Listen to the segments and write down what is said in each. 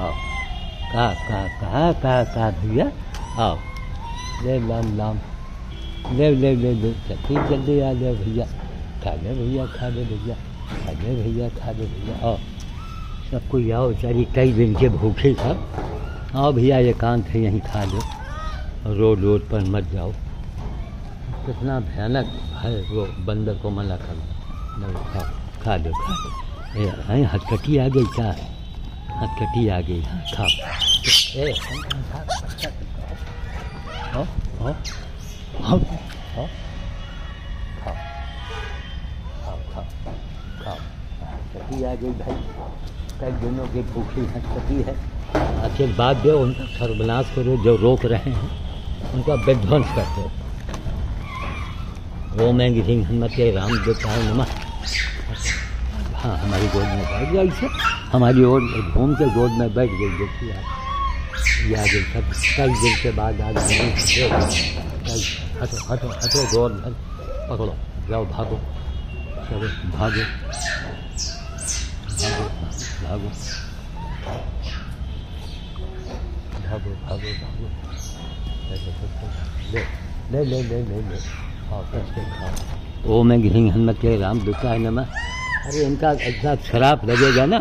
आओ कहा कहा कहा कहा कहा भैया आओ ले लाम लाम ले ले ले ले जल्दी जल्दी आ जाओ भैया खा ले भैया खा ले भैया खा ले भैया खा ले भैया आओ सब कोई आओ बेचारी कई दिन के भूखे सब आओ भैया एकांत है यहीं खा लो रोड रोड पर मत जाओ कितना भयानक है वो बंदर को मना करना खा लो खा लो ए हैं आ गई क्या हाथ कटी आ गई। था। ए हाँ? हाँ? हाँ? आ गई भाई। कई दिनों की भूखी हथकटी है। आखिर बात दो उनका सर्वनाश करो जो रोक रहे हैं उनका विध्वंस कर दो वो मैं सिंह हिम्मत के राम देवताय नमः। हाँ हमारी गोद में बैठ गई से हमारी ओर घूम के गोद में बैठ गई, देखिए आप। ये आ सब कई दिन के बाद आ गई हटो हटो हटो, गोद में पकड़ो, जाओ, भागो, चलो, भागो भागो भागो भागो भागो भागो। ले ले ले ले ले खाओ कस के खाओ ओ, मैं घिंग हनुमत राम दुका है नमा अरे इनका ऐसा शराब लगेगा ना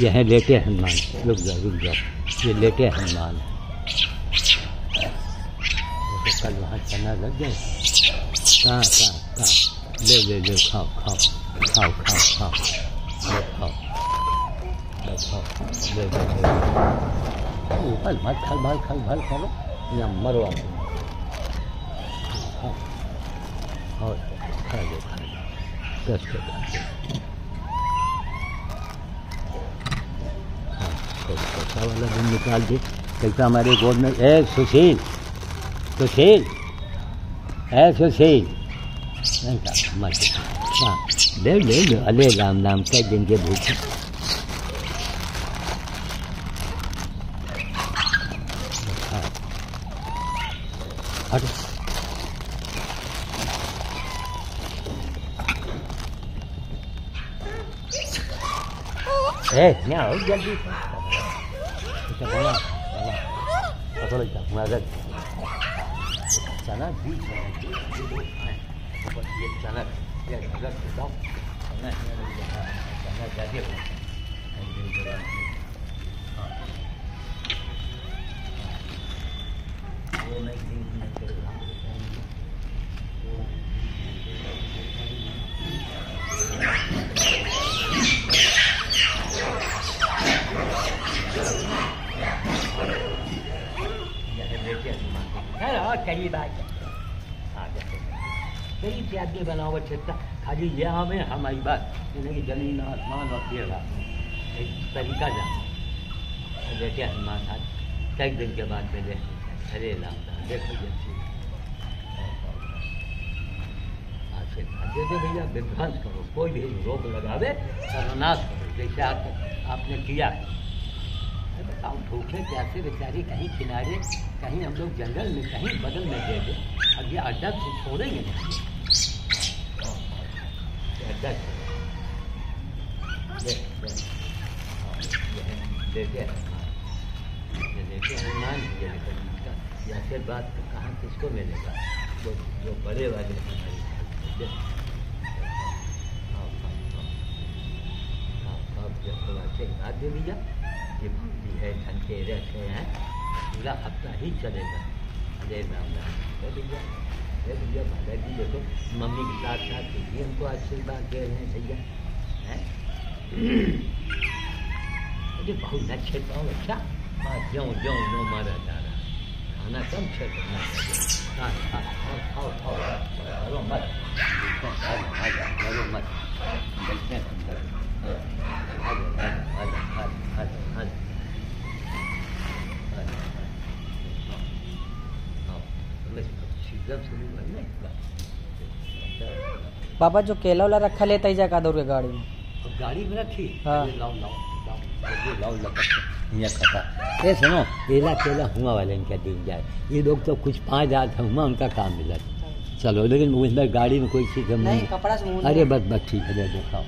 ये है लेटे हनुमान। रुक जाओ रुक जाओ। ये लेटे हनुमान। है जैसे कल वहाँ चना लग गए कहाँ कहाँ कहाँ? ले ले ले, खाओ खाओ खाओ खाओ खाओ। ले खाओ। ले खाओ। ले ले ले ऊपर मत, खल भल खल भल करो या मरो आप और खा लो खा लो। कस के खा लो हाँ, पैसा वाला दिन निकाल दे। पैसा हमारे गोद में, ए सुशील सुशील, ए सुशील। नहीं ले ले ले। अले राम नाम कई दिन के भूखे ए, यहाँ हो ಚೆನ್ನಾಗಿ ತಗೊಳೈತ ಮಗನ್ ಚೆನ್ನಾಗಿ ಚೆನ್ನಾಗಿ ಚೆನ್ನಾಗಿ ಚೆನ್ನಾಗಿ करीब आ करीब से आदमी चित्ता खाली ये हमें हमारी बात। यानी कि ज़मीन, आसमान और पेड़ एक तरीका जा देखिए हनुमान आज कई दिन के बाद में देख हरे राम, देखो जैसे दे भैया, विध्वंस करो। कोई भी रोग लगावे, सर्वनाश करो। जैसे आपने किया। सकता हूँ भूखे प्यासे बेचारी कहीं किनारे, कहीं हम लोग जंगल में, कहीं बदल में गए थे। अब ये अड्डा तो छोड़ेंगे हनुमान जी या फिर बात तो कहाँ किसको मिलेगा? जो जो बड़े वाले हमारे आप जब बात दे दीजिए ये ये है धनतेरस है, हैं। पूरा हफ़्ता ही चलेगा। अरे राम राम। अरे भैया। अरे भैया भला जी देखो, मम्मी के साथ साथ भी हमको आशीर्वाद दे रहे हैं, भैया। हैं? अरे बहुत अच्छे पाओ अच्छा? हाँ ज्यों ज्यों ज्यों मारा जा रहा खाना कम छे करना खाओ खाओ। मत। मत हैं अंदर आ जाओ आ जाओ आ जाओ आ जाओ आ जाओ पापा जो केला वाला रखा लेता ही जा कादौर के गाड़ी में। गाड़ी में रखी हाँ। लाओ लाओ लाओ ये लाओ यहाँ खता। ये सुनो केला केला हुआ वाले इनका दिन जाए। ये लोग तो कुछ पाँच हज़ार था हुआ उनका काम मिला। चलो लेकिन उसमें गाड़ी में कोई चीज़ नहीं नहीं। कपड़ा से मुँह अरे बस बस ठीक है दे दो खाओ।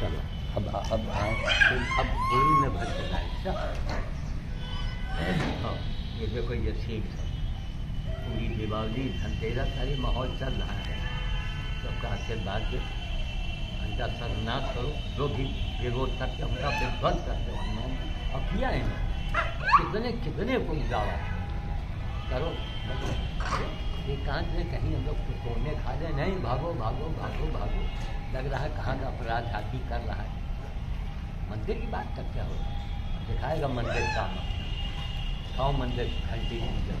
चलो अब अब अब अब पूरी में भर चला अच्छा? हाँ ये देखो ये है पूरी, दीपावली, धनतेरस सारी माहौल चल रहा है। सबका आशीर्वाद दे उनका सर्वनाश करो। जो भी विरोध करते उनका विध्वंस करते हनुमान और किया है। कितने कितने को उजाड़ा करो। एकांत में कहीं हम लोग कुछ सोने खा ले नहीं, भागो भागो भागो भागो। लग रहा है कहाँ का अपराध आदमी कर रहा है। मंदिर की बात तक क्या हो दिखाएगा मंदिर का मंदिर, घंटी पूजन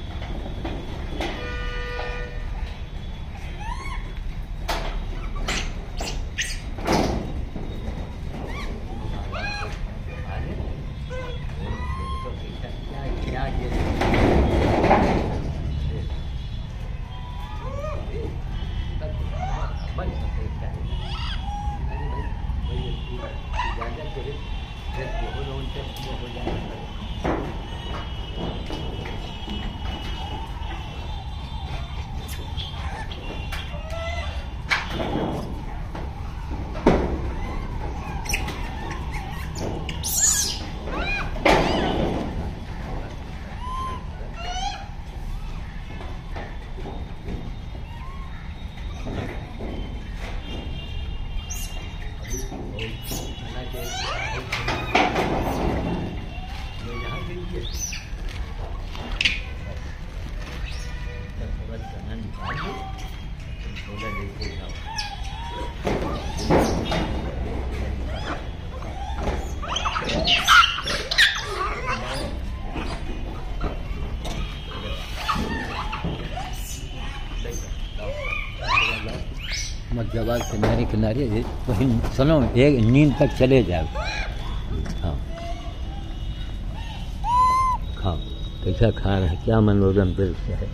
मध्यवाल किनारे किनारे वहीं सुनो एक नींद तक चले जाओ हाँ। खाओ कैसा खा रहे हैं? क्या मनोरम दृश्य है?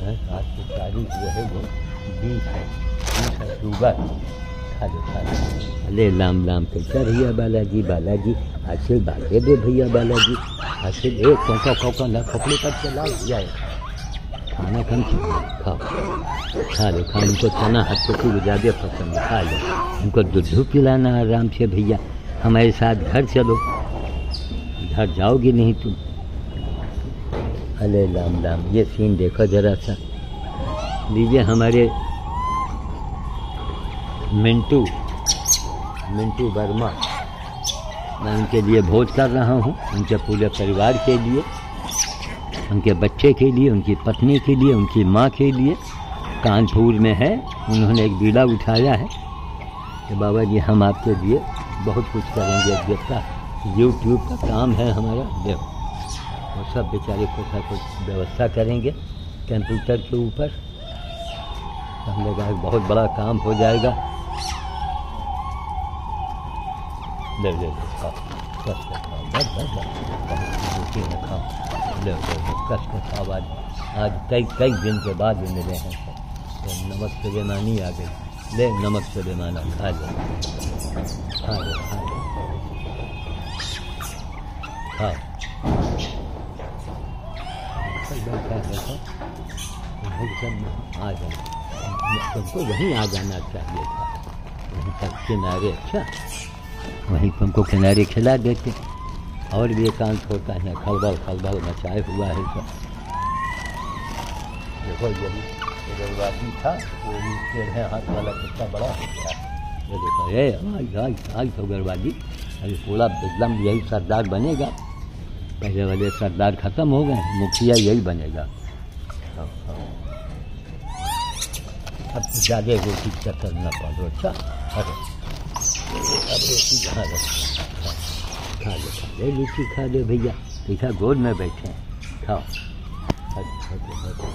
हैं? आज की तारीख जो है वो बीस है। बीस अक्टूबर। खा लो खा लो। अरे लाम लाम, कैसा भैया बालाजी? बालाजी, आशीर्वाद दे दे भैया बालाजी। आशीर्वाद, एक कौका कौका ना कपड़े पर चला भैया खाना कम खाओ। खा लो, खा इनको खाना किसी को ज़्यादा पसंद खा लो। इनको दूध पिलाना आराम से भैया। हमारे साथ घर चलो। घर जाओगी नहीं तुम। अरे राम राम। ये सीन देखो जरा सा। लीजिए हमारे मिंटू। मिंटू वर्मा। मैं उनके लिए भोज कर रहा हूँ। उनके पूरे परिवार के लिए। उनके बच्चे के लिए उनकी पत्नी के लिए उनकी माँ के लिए कानपुर में है उन्होंने एक बीड़ा उठाया है कि बाबा जी हम आपके लिए बहुत कुछ करेंगे जितना यूट्यूब का काम है हमारा देखो वो सब बेचारे कुछ ना कुछ व्यवस्था करेंगे कंप्यूटर के ऊपर तो हमने कहा कि बहुत बड़ा काम हो जाएगा ले ले खाओ कस के खाओ बस बस बस बस रोटी में खाओ ले कस आज कई कई दिन के बाद भी मिले हैं। तो नमक सुलेमानी आ गई। ले नमक से बेमाना खा ले खा ले खा ले आ। जाना तुमको वहीं आ जाना चाहिए था। वहीं तक किनारे अच्छा। वहीं तुमको किनारे खिला देते। और भी एकांत होता है। खलबल खलबल मचाए हुआ है सब। देखो यही रेलवादी था वो पेड़ है हाथ वाला कितना बड़ा हो गया। ये देखो ये आज आज आज तो गरवादी अभी पूरा एकदम यही सरदार बनेगा। पहले वाले सरदार खत्म हो गए मुखिया यही बनेगा। हाँ, हाँ। अब तो ज़्यादा रोटी चक्कर न पड़ो अच्छा? अरे अब रोटी कहाँ रखी? खा लो खा ले। लीची खा लो भैया। देखा गोद में बैठे हैं। खाओ। अच्छा अच्छा अच्छा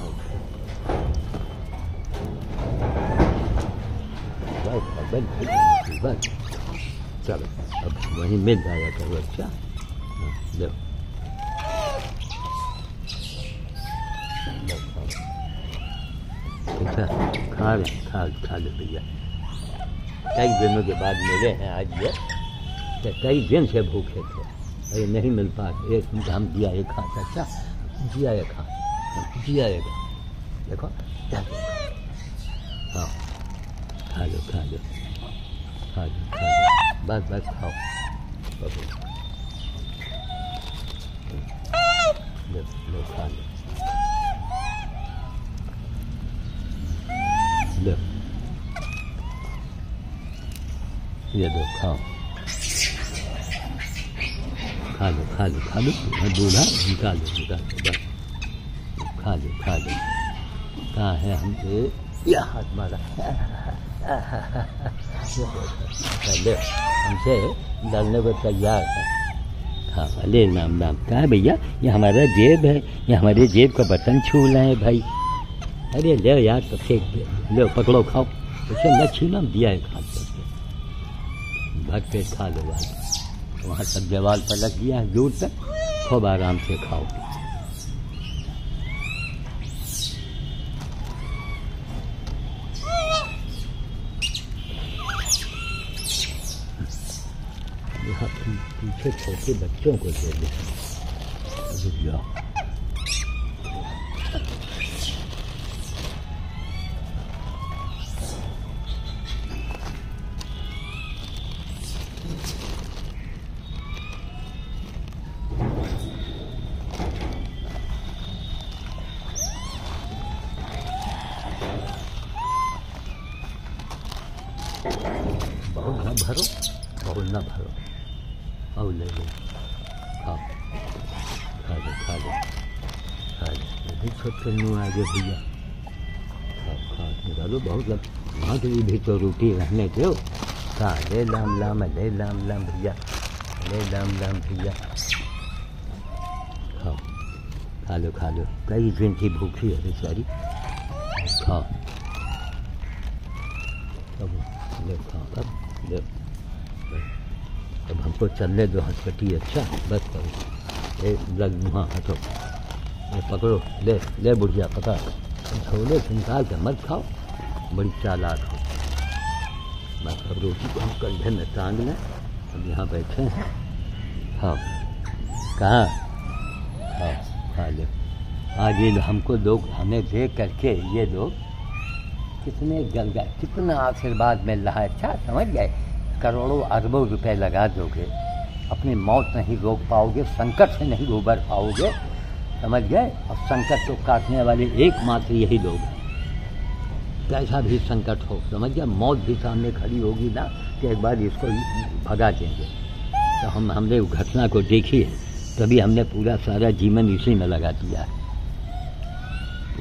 अच्छा चलो अब वहीं मिल जाया करो अच्छा? हाँ, लो। लो खा रहे खा खा लो भैया। कई दिनों के बाद मिले हैं आज ये। तो कई दिन से भूखे थे। अरे, नहीं मिल पा एक हम दिया एक खा अच्छा जिया एक खा, जिया एक देखो हाँ? खा लो खा लो खा लो बस बस, खाओ। लो लो, खा लो। ये दो, खाओ। खा लो खा लो खा लो मैं बूढ़ा निकाल लो निकाल लो बस। खा लो खा लो कहाँ है हम ये हाथ मारा। ले हमसे डालने को तैयार है। हाँ अले नाम नाम। कहा है भैया? ये हमारा जेब है। ये हमारे जेब का बटन छू रहे हैं भाई। अरे ले यार तो फेंक दे। लो, पकड़ो, खाओ। उसे न छीना, दिया है खा करके भर पेट खा लो, भाई। वहाँ सब जवाल पर लग गया है, दूर तक। खूब आराम से खाओ। पीछे छोटे बच्चों को दे दे। भरो बहुत ना भरो। और ले लो। खाओ खा लो खा लो। खा लो। भी छोटे मुँह आगे भैया। खाओ खाओ निकालो बहुत लग वहाँ के भी तो रोटी रहने दो। खा, ले लाम लाम, ले लाम लाम भैया। ले लाम लाम भैया। खाओ। खा लो खा लो। कई दिन की भूखी है बेचारी। खाओ। अब ले खाओ। अब ले। अब हमको चलने दो हथकटी अच्छा? बस करो ए, लग, वहाँ, हटो। ये पकड़ो। ले ले, बुढ़िया पकड़ छोले निकाल के मत खाओ। बड़ी चालाक हो। बस अब रोटी को हम कंधे में टांग लें। हम यहाँ बैठे हैं। खाओ कहाँ? खाओ खा लो। आज ये हमको लोग, हमें देख करके, ये लोग। कितने जल गए कितना आशीर्वाद मिल रहा है अच्छा समझ गए। करोड़ों अरबों रुपए लगा दोगे। अपनी मौत नहीं रोक पाओगे, संकट से नहीं उबर पाओगे। समझ गए? और संकट को काटने वाले एकमात्र यही लोग हैं। कैसा भी संकट हो, समझ गया मौत भी सामने खड़ी होगी ना, कि एक बार इसको भगा देंगे। तो हम, हमने घटना को देखी है। तभी हमने पूरा सारा जीवन इसी में लगा दिया है।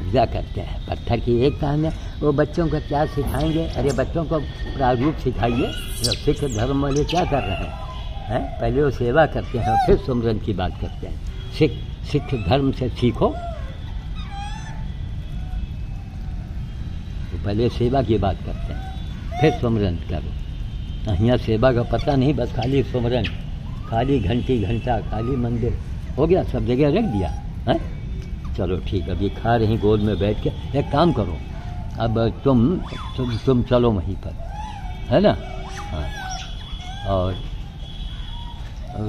पूजा करते हैं। पत्थर की एक काम है, वो बच्चों को क्या सिखाएँगे? अरे बच्चों को प्रारूप सिखाइए, जो सिख धर्म वाले क्या कर रहे हैं? हैं? पहले वो सेवा करते हैं फिर सुमरन की बात करते हैं। सिख सिख धर्म से सीखो। तो पहले सेवा की बात करते हैं, फिर सुमरन करो। यहाँ सेवा का पता नहीं, बस खाली सुमरन, खाली घंटी घंटा, खाली मंदिर। हो गया, सब जगह रख दिया, है? चलो, ठीक है, अभी खा रही गोद में बैठ के। एक काम करो, अब तुम तुम तुम चलो वहीं पर, है ना? हाँ। और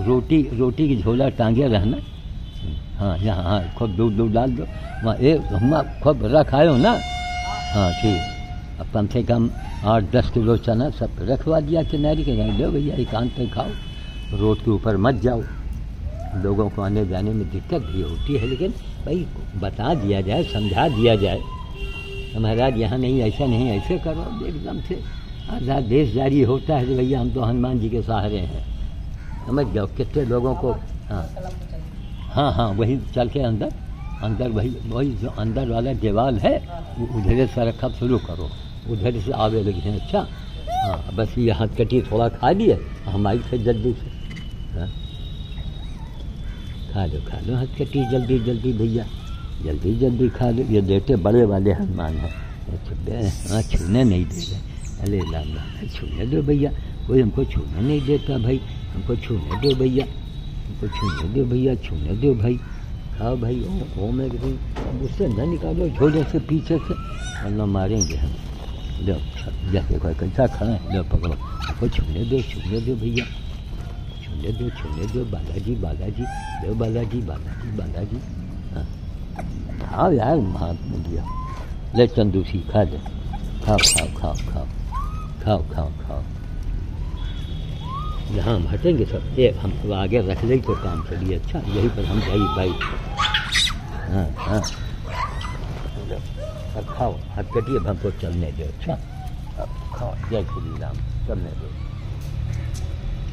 रोटी रोटी की झोला टांगे रहना। हाँ यहाँ हाँ खूब दूध दूध डाल दो। वहाँ एक हम खूब रख आयो ना? हाँ ठीक। अब कम से कम आठ, दस किलो चना सब रखवा दिया किनारे के लो भैया एकांत में खाओ। रोड के ऊपर मत जाओ। लोगों को आने जाने में दिक्कत भी होती है, लेकिन भाई, बता दिया जाए, समझा दिया जाए। महाराज, यहाँ नहीं, ऐसा नहीं, ऐसे करो, एकदम से आज़ाद देश जारी होता है कि भैया, हम तो हनुमान जी के सहारे हैं। समझ जाओ कितने लोगों को हाँ। हाँ हाँ वही चल के अंदर अंदर वही वही जो अंदर वाला दीवाल है उधर से रखा शुरू करो। उधर से आवे लगे हैं अच्छा। हाँ बस ये हथकटी थोड़ा खा लिए, हम आई थे जल्दी से। हाँ। खा लो खा लो। हथकटी जल्दी जल्दी भैया। जल्दी जल्दी खा लो। ये देते बड़े वाले हनुमान हैं। हाँ। छूने नहीं दे रहे। अरे लाल लाल छूने दो भैया। कोई हमको छूने नहीं देता भाई। हमको छूने दो भैया। हमको छूने दो भैया, छूने दो भाई। खाओ भाई, ओ ओ में कहीं उससे न निकालो, झोले से, पीछे से। वरना मारेंगे हम। लो जाके कैसा है लो पकड़ो। हमको छूने दो छूने दो भैया। छूने दो छूने दो बालाजी बालाजी दो बालाजी बालाजी बालाजी खाओ यार महात्मा दिया ले चंदूसी खा ले खाओ खाओ खाओ खाओ खाओ खाओ खाओ यहाँ हम हटेंगे सब एक हम सब आगे रख ले तो काम चलिए अच्छा यही पर हम जाइए भाई हाँ हाँ खाओ हाथ कटिए हमको चलने दो अच्छा खाओ जय श्री राम चलने दो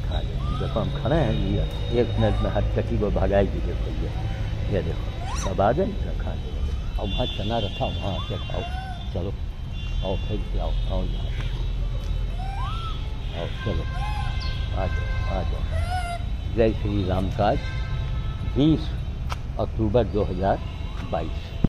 खा लो। देखो हम खड़े हैं, ये एक मिनट में हाथ कटी को भगाएगी, देखो ये। ये देखो, सब आ तो खा लो। और वहाँ चना रखा, वहाँ आके खाओ। चलो, आओ फिर से, आओ आओ यहाँ आओ, चलो। आ जाओ आ जाओ। जय श्री राम काज बीस अक्टूबर 2022